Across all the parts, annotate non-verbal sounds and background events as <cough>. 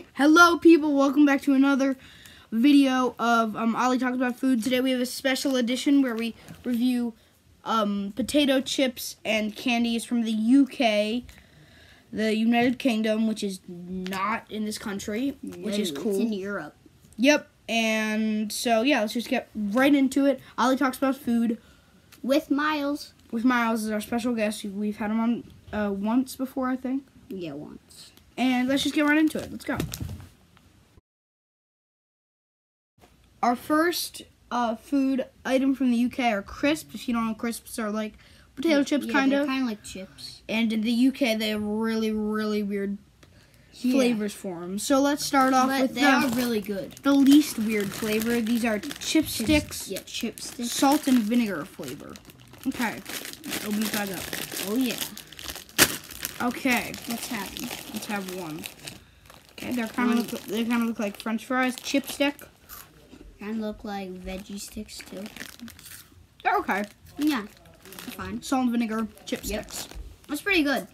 <laughs> Hello, people. Welcome back to another video of um, Ollie Talks About Food. Today we have a special edition where we review um, potato chips and candies from the UK, the United Kingdom, which is not in this country, which is cool. It's in Europe. Yep. And so, yeah, let's just get right into it. Ollie Talks About Food With Miles. with Miles is our special guest. We've had him on uh, once before, I think. Yeah, once. And let's just get right into it. Let's go. Our first uh, food item from the UK are crisps. If you don't know, crisps are like potato chips, yeah, kind they're of. Kind of like chips. And in the UK, they have really, really weird Yeah. flavors for them. So let's start off with they the, are really good. the least weird flavor. These are chipsticks, Yeah, chipsticks. salt and vinegar flavor. Okay, open the bag up. Oh yeah. Okay, Let's have let's have one. Okay, they're kind of look, they kind of look like French fries. Chipstick. Kind of look like veggie sticks too. They're okay. Yeah, they're fine. Salt and vinegar chipsticks. That's pretty good.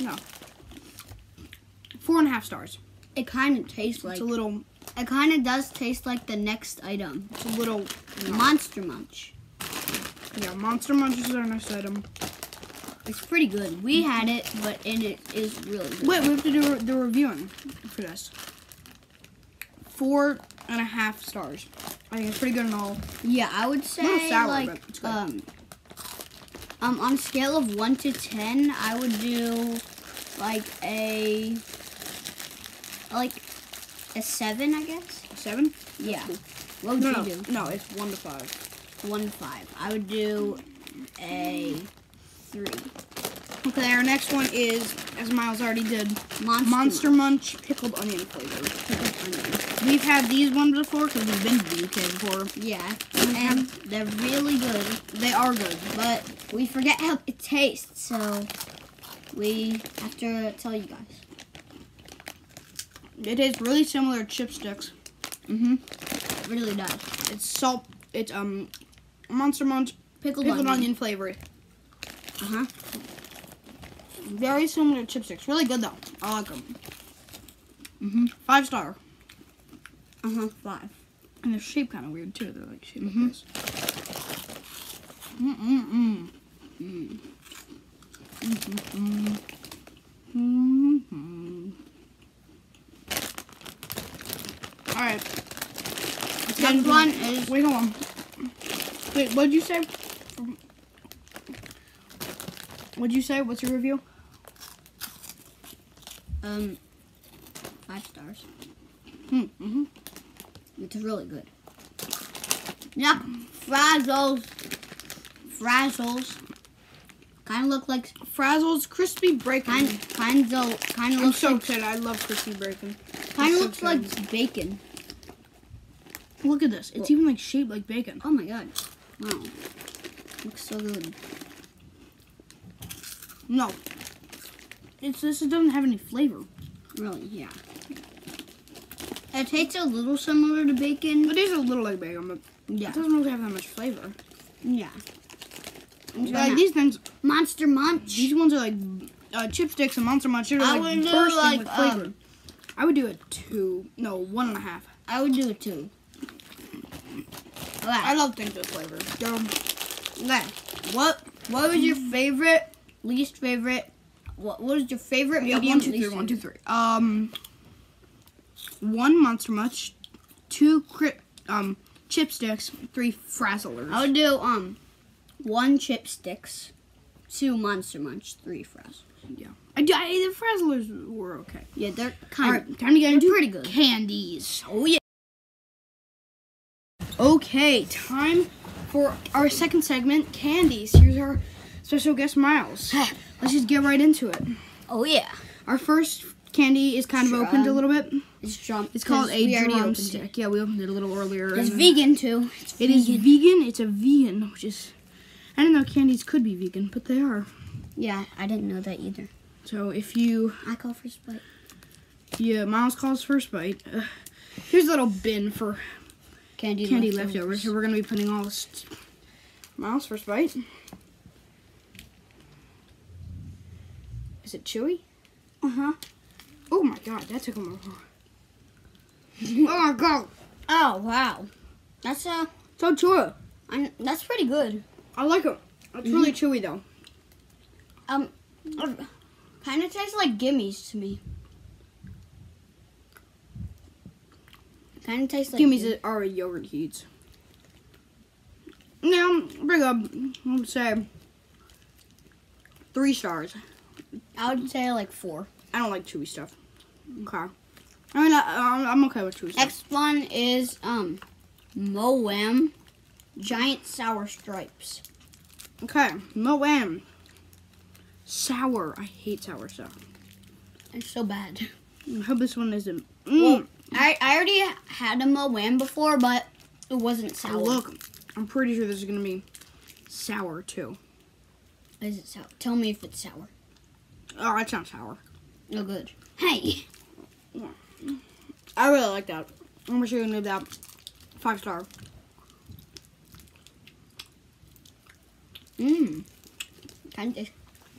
No. Four and a half stars. It kind of tastes like. it's a little. It kind of does taste like the next item, It's a little. Monster Munch. Yeah, Monster Munch is our next item. It's pretty good. We had it, but and it is really good. Wait, we have to do the reviewing for this. Four and a half stars. I think it's pretty good and all. Yeah, I would say sour, like but it's good. um um on a scale of one to ten, I would do like a like a seven, I guess. Seven? Yeah. What would No, you no, do? no, it's one to five. One to five. I would do a three. Okay, our next one is, as Miles already did, Monster. Monster Munch pickled onion flavor. Pickled onion. We've had these ones before because we've been to the UK before. Yeah, and they're really good, They are good. but we forget how it tastes, so we have to tell you guys. It tastes really similar to chipsticks. Mm-hmm. It really does. It's salt. It's um, Monster Munch Pickled, pickled onion. onion flavor. Uh-huh. Very similar to chipsticks. Really good though. I like them. Mm-hmm. Five star. Uh-huh. Five. And they're shaped kind of weird too. They're like shaped Mhm. like this. Mm mm mm. Mm. Mm mm mm. All right. Next one is Wait, hold on. Wait, what'd you say? What'd you say? What's your review? um five stars. Hmm. Mm-hmm. It's really good. Yeah, frazzles. Frazzles. Kind of look like Frazzles crispy bacon. kind kind of kind of I'm looks so like excited. I love crispy bacon. kind of so looks like bacon. Look at this. It's even like shaped like bacon. Oh my god! Wow, looks so good. No. It's this. It doesn't have any flavor. Really, yeah. It tastes a little similar to bacon. It is a little like bacon, but Yeah, it doesn't really have that much flavor. yeah. Like these things, Monster Munch. these ones are like uh, chipsticks and Monster Munch. They're I like would do, bursting like, with flavor. um, I would do a two, no, one and a half. I would do it too. I love things with flavor. They're, okay. What What was your favorite, least favorite? What What is your favorite yeah, medium? one, two, three, one, two, three. Um, one Monster Munch, two cri- um chipsticks, three Frazzlers. I would do um, one chipsticks, two Monster Munch, three fries. yeah, I, do- I, the Frazzlers were okay. Yeah, they're All kind right, of time to get into pretty good. candies. Oh yeah. Okay, time for our second segment, candies. Here's our special guest, Miles. Let's just get right into it. Oh yeah. Our first candy is kind of opened a little bit. It's drum. It's called a drumstick. Yeah, we opened it a little earlier. It's vegan too. It's It is vegan. vegan. It's a vegan, which is I didn't know candies could be vegan, but they are. Yeah, I didn't know that either. So if you, I call first bite. yeah, Miles calls first bite. Uh, here's a little bin for Candy, candy leftovers. So we're gonna be putting all this. Miles first bite. It chewy? Uh huh. Oh my god, that took a moment. <laughs> oh my god, Oh wow, that's uh, so chewy. I, that's pretty good. I like it. It's really chewy though. Um, kind of tastes like gimmies to me. Kind of tastes like Gimmies are yogurt heats. Now, bring up, let's say, three stars. I would say like four. I don't like chewy stuff. Okay. I mean, I, I'm- I'm okay with chewy stuff. Next one is um, Maoam giant sour stripes. Okay, Maoam. Sour. I hate sour stuff. It's so bad. I hope this one isn't. Well, Mm. I, I already had a Maoam before, but it wasn't sour. Look, I'm pretty sure this is gonna be sour too. Is it sour? Tell me if it's sour. Oh, that's not sour. No good. Hey. I really like that. I'm gonna give that five star. Mmm. Kind of,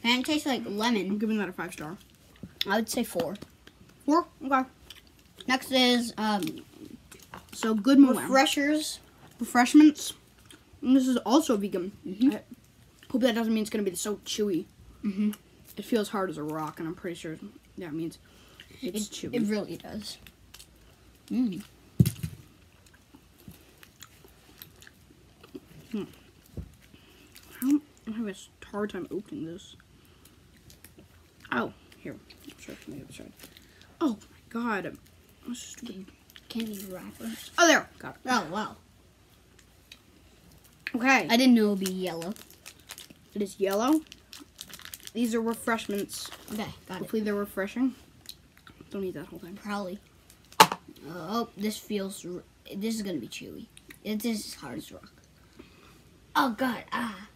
kind of tastes like lemon. I'm giving that a five star. I would say four. Four. Okay. Next is um, So good refreshers. refreshments. And this is also vegan. Mhm. I hope that doesn't mean it's gonna be so chewy. Mhm. It feels hard as a rock, and I'm pretty sure that means it's It, chewy. it really does. Mmm. How, I have a hard time opening this. Oh, here. Try from the other side. Oh my god. This is stupid. Candy wrappers. Oh, there. Got it. Oh wow. Okay. I didn't know it'd be yellow. It is yellow. These are refreshments. Okay, got it. Hopefully they're refreshing. Don't eat that whole thing. Probably. Oh, this feels. This is gonna be chewy. It this is hard as rock. Oh god. Ah.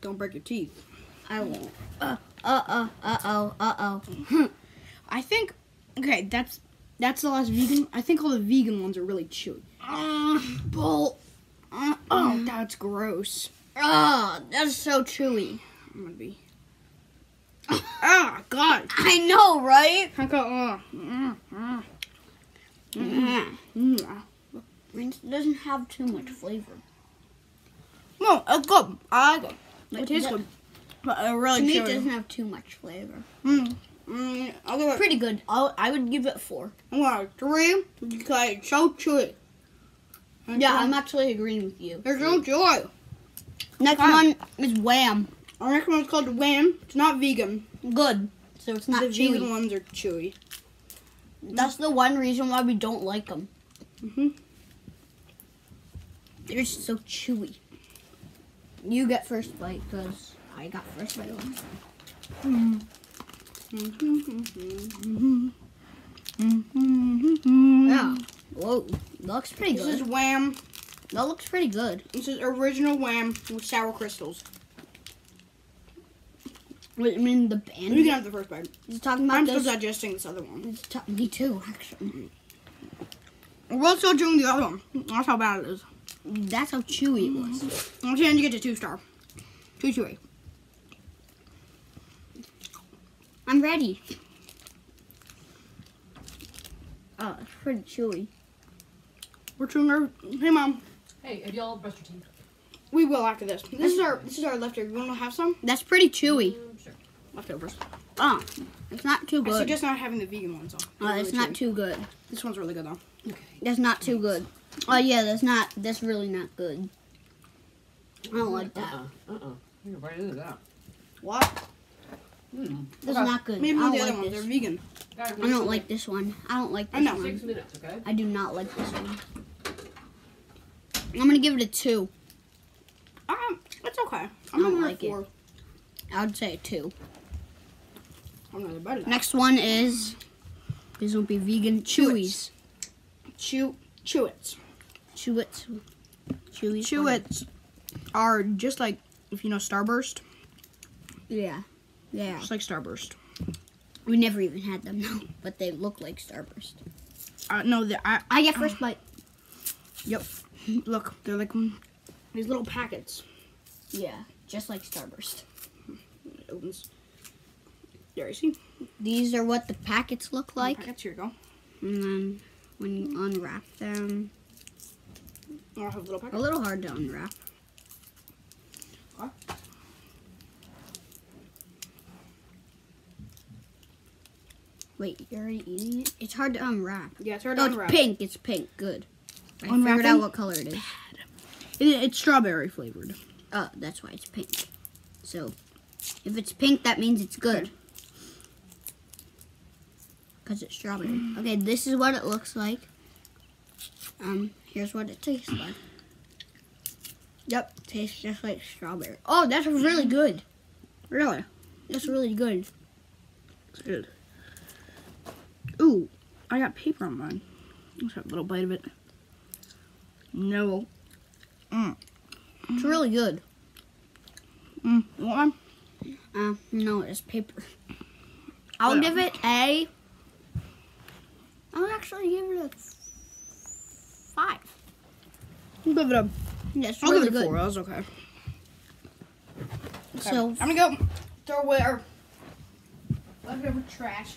Don't break your teeth. I won't. Uh. Uh. Uh. Uh. Oh. Uh. Oh. <laughs> I think okay, that's that's the last vegan. I think all the vegan ones are really chewy. Uh, bull. Uh, oh, that's gross. Oh, that's so chewy. I'm gonna be. Ah, God. I know, right? I go. Uh, mm, mm, Mm. mm. It doesn't have too much flavor. No, it's good. I like it. It tastes that- good. But To really me, it chewy. doesn't have too much flavor. Mm, mm, I'll give it. Pretty good. I'll, I would give it four. I'm gonna three because it's so chewy. Yeah, I'm actually agreeing with you. There's no joy. Next Ah. one is Wham. Our next one's called Wham. It's not vegan. Good. So it's not the chewy. vegan ones are chewy. That's the one reason why we don't like them. Mm-hmm. They're so chewy. You get first bite because I got first bite. on. Yeah. Whoa. Looks pretty This is. Wham. That looks pretty good. This is original Wham with sour crystals. Wait, I mean the band. You can have the first bite. He's talking about I'm still this. digesting this other one. He's ta- me too, actually. We're still doing the other one. That's how bad it is. That's how chewy it was. Mm-hmm. I'm saying you get to two star. Two chewy. I'm ready. Oh, it's pretty chewy. We're chewing our. Hey mom, Hey, have y'all brushed your teeth? We will after this. This is our. This is our leftover. You want to have some That's pretty chewy. Mm, sure. leftovers? Oh, it's not too good. I good. suggest not having the vegan ones on. Uh, it's not too good. This one's really good though. Okay. That's not too good. Oh yeah, that's not. That's really not good. I don't like that. You're right into that. What? Mm. That's Okay. not good. I Maybe don't the other like ones. They're vegan. I don't like this one. I don't like I this know. Six minutes, okay? I do not like this one. I'm gonna give it a two. Um, it's okay. I'm I don't gonna like like it. four. I would say two. I'm not better than Next one is. These will be vegan chewies. Chew, Chewits. Chewits. Chewies. Chewits are just like if you know Starburst. Yeah. Yeah. Just like Starburst. We never even had them <laughs> though, but they look like Starburst. Uh, no, the I. I get first bite. Yep. Look, they're like these little packets. Yeah, just like Starburst. It opens. There you see. These are what the packets look like. Packets, here you go. And then when you unwrap them, oh, I'll have a little a little hard to unwrap. Wait, you're already eating it? It's hard to unwrap. Yeah, it's hard Oh, to it's pink. It's pink. Good. I figured Unwrapping? out what color it is. It, it's strawberry flavored. Oh, that's why it's pink. So, if it's pink, that means it's good. Because it's strawberry. Okay, this is what it looks like. Um, here's what it tastes like. Yep, tastes just like strawberry. Oh, that's really good. Really? That's really good. It's good. Ooh, I got paper on mine. Let's have a little bite of it. No. It's really good. Mm. You want one? Uh, no, it's paper. I'll Well. give it a. I'll actually give it a five. I'll give it a. That's I'll really give it a good. four. That was okay. okay. So I'm gonna go throw away our leftover trash.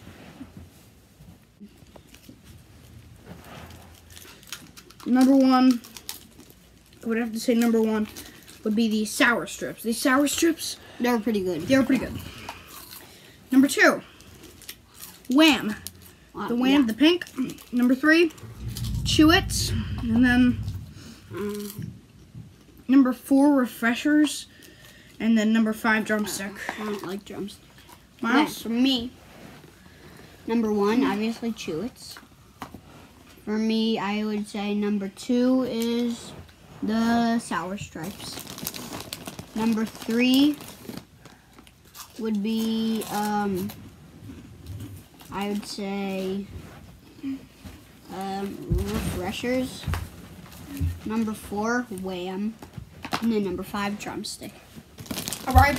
Number one, I would have to say number one would be the sour strips. These sour strips, they were pretty good. they were pretty good. Number two, Wham. Uh, The Wham, yeah. the pink. Number three, Chewits. And then Mm, number four, Refreshers. And then number five, Drumstick. I don't like drums. Miles? for me, number one, obviously Chewits. For me, I would say number two is the Sour Stripes. Number three would be, um, I would say, um, Refreshers. Number four, Wham. And then number five, Drumstick. All right.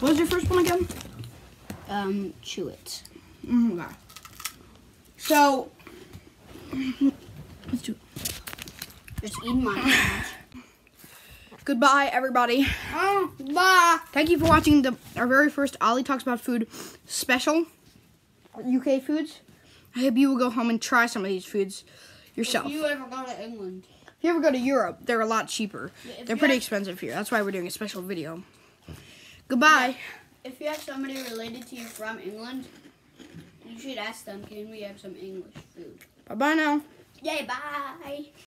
What was your first one again? Um, Chewits. Mm, okay. So, it. Just eat mine. <laughs> Goodbye, everybody. oh, bye. Thank you for watching the our very first Ollie Talks About Food special. UK foods. I hope you will go home and try some of these foods yourself. If you ever go to England, If you ever go to Europe, they're a lot cheaper. if They're pretty expensive here. That's why we're doing a special video. Goodbye. if you have somebody related to you from England, you should ask them, can we have some English food? Bye bye now. Yay, bye.